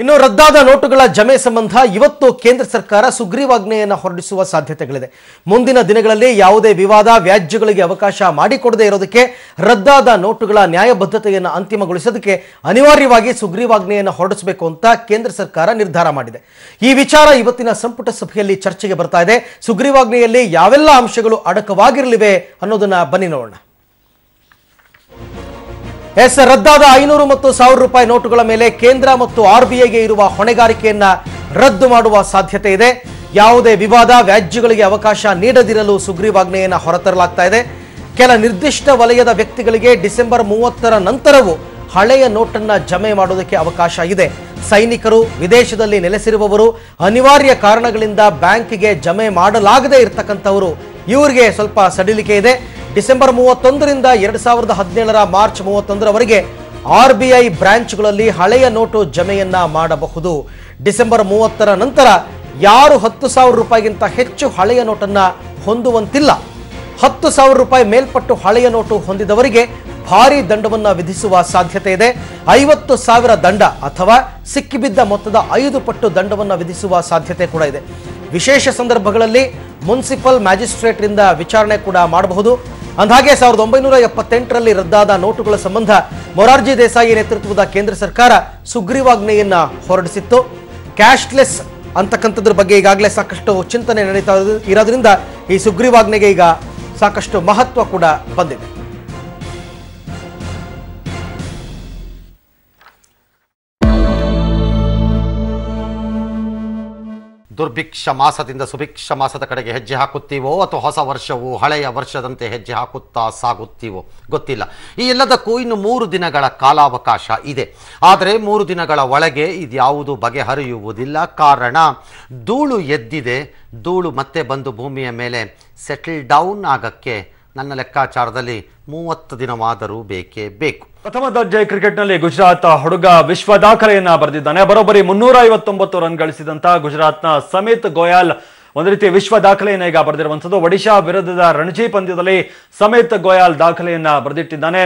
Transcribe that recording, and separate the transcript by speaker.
Speaker 1: ಇನ್ನು ರದ್ದಾದ ನೋಟುಗಳ ಜಮೆ ಸಂಬಂಧ ಇವತ್ತು ಕೇಂದ್ರ ಸರ್ಕಾರ ಸುಗ್ರೀವಾಜ್ಞೆಯನ್ನು ಹೊರಡಿಸುವ ಸಾಧ್ಯತೆಗಳಿದೆ. ಮುಂದಿನ ದಿನಗಳಲ್ಲಿ ಯಾವುದೇ ವಿವಾದ ವ್ಯಾಜ್ಯಗಳಿಗೆ ಅವಕಾಶ ಮಾಡಿಕೊಡದೇ ಇರೋದಕ್ಕೆ ರದ್ದಾದ ನೋಟುಗಳ ನ್ಯಾಯಬದ್ಧತೆಯನ್ನು ಅಂತಿಮಗೊಳಿಸೋದಕ್ಕೆ ಅನಿವಾರ್ಯವಾಗಿ ಸುಗ್ರೀವಾಜ್ಞೆಯನ್ನು ಹೊರಡಿಸಬೇಕು ಅಂತ ಕೇಂದ್ರ ಸರ್ಕಾರ ನಿರ್ಧಾರ ಮಾಡಿದೆ. ಈ ವಿಚಾರ ಇವತ್ತಿನ ಸಂಪುಟ ಸಭೆಯಲ್ಲಿ ಚರ್ಚೆಗೆ ಬರ್ತಾ ಇದೆ. ಸುಗ್ರೀವಾಜ್ಞೆಯಲ್ಲಿ ಯಾವೆಲ್ಲ ಅಂಶಗಳು ಅಡಕವಾಗಿರಲಿವೆ ಅನ್ನೋದನ್ನ ಬನ್ನಿ ನೋಡೋಣ. ಎಸ್, ರದ್ದಾದ ಐನೂರು ಮತ್ತು ಸಾವಿರ ರೂಪಾಯಿ ನೋಟುಗಳ ಮೇಲೆ ಕೇಂದ್ರ ಮತ್ತು ಆರ್ಬಿಐಗೆ ಇರುವ ಹೊಣೆಗಾರಿಕೆಯನ್ನ ರದ್ದು ಮಾಡುವ ಸಾಧ್ಯತೆ ಇದೆ. ಯಾವುದೇ ವಿವಾದ ವ್ಯಾಜ್ಯಗಳಿಗೆ ಅವಕಾಶ ನೀಡದಿರಲು ಸುಗ್ರೀವಾಜ್ಞೆಯನ್ನು ಹೊರತರಲಾಗ್ತಾ ಇದೆ. ಕೆಲ ನಿರ್ದಿಷ್ಟ ವಲಯದ ವ್ಯಕ್ತಿಗಳಿಗೆ ಡಿಸೆಂಬರ್ ಮೂವತ್ತರ ನಂತರವೂ ಹಳೆಯ ನೋಟನ್ನು ಜಮೆ ಮಾಡೋದಕ್ಕೆ ಅವಕಾಶ ಇದೆ. ಸೈನಿಕರು ವಿದೇಶದಲ್ಲಿ ನೆಲೆಸಿರುವವರು ಅನಿವಾರ್ಯ ಕಾರಣಗಳಿಂದ ಬ್ಯಾಂಕಿಗೆ ಜಮೆ ಮಾಡಲಾಗದೇ ಇರತಕ್ಕಂಥವರು ಇವರಿಗೆ ಸ್ವಲ್ಪ ಸಡಿಲಿಕೆ ಇದೆ. ಡಿಸೆಂಬರ್ ಮೂವತ್ತೊಂದರಿಂದ ಎರಡು ಸಾವಿರದ ಹದಿನೇಳರ ಮಾರ್ಚ್ ಮೂವತ್ತೊಂದರವರೆಗೆ ಆರ್ಬಿಐ ಬ್ರಾಂಚ್ಗಳಲ್ಲಿ ಹಳೆಯ ನೋಟು ಜಮೆಯನ್ನ ಮಾಡಬಹುದು. ಡಿಸೆಂಬರ್ ಮೂವತ್ತರ ನಂತರ ಯಾರು ಹತ್ತು ಸಾವಿರ ರೂಪಾಯಿಗಿಂತ ಹೆಚ್ಚು ಹಳೆಯ ನೋಟನ್ನ ಹೊಂದುವಂತಿಲ್ಲ. ಹತ್ತು ಸಾವಿರ ರೂಪಾಯಿ ಮೇಲ್ಪಟ್ಟು ಹಳೆಯ ನೋಟು ಹೊಂದಿದವರಿಗೆ ಭಾರಿ ದಂಡವನ್ನ ವಿಧಿಸುವ ಸಾಧ್ಯತೆ ಇದೆ. ಐವತ್ತು ಸಾವಿರ ದಂಡ ಅಥವಾ ಸಿಕ್ಕಿಬಿದ್ದ ಮೊತ್ತದ ಐದು ಪಟ್ಟು ದಂಡವನ್ನ ವಿಧಿಸುವ ಸಾಧ್ಯತೆ ಕೂಡ ಇದೆ. ವಿಶೇಷ ಸಂದರ್ಭಗಳಲ್ಲಿ ಮುನ್ಸಿಪಲ್ ಮ್ಯಾಜಿಸ್ಟ್ರೇಟ್ರಿಂದ ವಿಚಾರಣೆ ಕೂಡ ಮಾಡಬಹುದು. ಅಂದಹಾಗೆ ಸಾವಿರದ ಒಂಬೈನೂರ ಎಪ್ಪತ್ತೆಂಟರಲ್ಲಿ ರದ್ದಾದ ನೋಟುಗಳ ಸಂಬಂಧ ಮೊರಾರ್ಜಿ ದೇಸಾಯಿ ನೇತೃತ್ವದ ಕೇಂದ್ರ ಸರ್ಕಾರ ಸುಗ್ರೀವಾಜ್ಞೆಯನ್ನ ಹೊರಡಿಸಿತ್ತು. ಕ್ಯಾಶ್ಲೆಸ್ ಅಂತಕ್ಕಂಥದ್ರ ಬಗ್ಗೆ ಈಗಾಗಲೇ ಸಾಕಷ್ಟು ಚಿಂತನೆ ನಡೀತಾ ಇರೋದ್- ಇರೋದ್ರಿಂದ ಈ ಸುಗ್ರೀವಾಜ್ಞೆಗೆ ಈಗ ಸಾಕಷ್ಟು ಮಹತ್ವ ಕೂಡ ಬಂದಿದೆ.
Speaker 2: ದುರ್ಭಿಕ್ಷ ಮಾಸದಿಂದ ಸುಭಿಕ್ಷ ಮಾಸದ ಕಡೆಗೆ ಹೆಜ್ಜೆ ಹಾಕುತ್ತೀವೋ ಅಥವಾ ಹೊಸ ವರ್ಷವು, ಹಳೆಯ ವರ್ಷದಂತೆ ಹೆಜ್ಜೆ ಹಾಕುತ್ತಾ ಸಾಗುತ್ತೀವೋ? ಗೊತ್ತಿಲ್ಲ. ಈ ಎಲ್ಲದಕ್ಕೂ ಇನ್ನು ಮೂರು ದಿನಗಳ ಕಾಲಾವಕಾಶ ಇದೆ. ಆದರೆ ಮೂರು ದಿನಗಳ ಒಳಗೆ ಇದ್ಯಾವುದು ಬಗೆಹರಿಯುವುದಿಲ್ಲ. ಕಾರಣ, ಧೂಳು ಎದ್ದಿದೆ. ಧೂಳು ಮತ್ತೆ ಬಂದು ಭೂಮಿಯ ಮೇಲೆ ಸೆಟಲ್ ಡೌನ್ ಆಗಕ್ಕೆ ನನ್ನ ಲೆಕ್ಕಾಚಾರದಲ್ಲಿ ಮೂವತ್ತು ದಿನವಾದರೂ ಬೇಕೇ ಬೇಕು.
Speaker 3: ಪ್ರಥಮ ದರ್ಜೆ ಕ್ರಿಕೆಟ್ನಲ್ಲಿ ಗುಜರಾತ್ ಹುಡುಗ ವಿಶ್ವ ದಾಖಲೆಯನ್ನ ಬರೆದಿದ್ದಾನೆ. ಬರೋಬ್ಬರಿ ಮುನ್ನೂರ ಐವತ್ತೊಂಬತ್ತು ರನ್ ಗಳಿಸಿದಂತ ಗುಜರಾತ್ನ ಸಮಿತ್ ಗೋಯಲ್ ಒಂದು ರೀತಿ ವಿಶ್ವ ದಾಖಲೆಯನ್ನ ಈಗ ಬರೆದಿರುವಂತದ್ದು ಒಡಿಶಾ ವಿರುದ್ಧದ ರಣಜಿ ಪಂದ್ಯದಲ್ಲಿ ಸಮೇತ್ ಗೋಯಾಲ್ ದಾಖಲೆಯನ್ನ ಬರೆದಿಟ್ಟಿದ್ದಾನೆ.